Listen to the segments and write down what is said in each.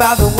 by the way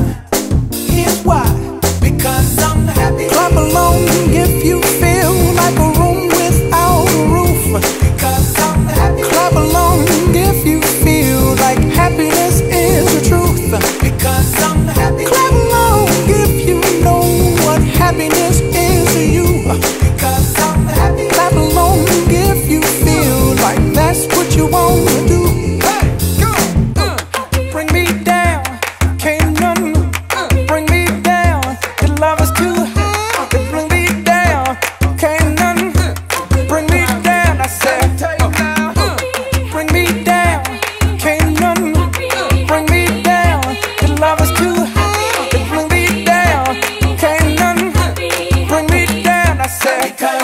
Said, because